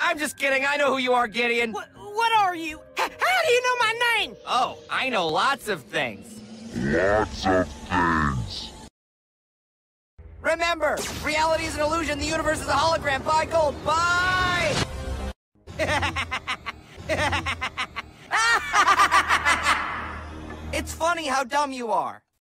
I'm just kidding. I know who you are, Gideon. What, what are you? H how do you know my name? Oh, I know lots of things. Lots of things. Remember, reality is an illusion. The universe is a hologram. Buy, gold. Bye! it's funny how dumb you are.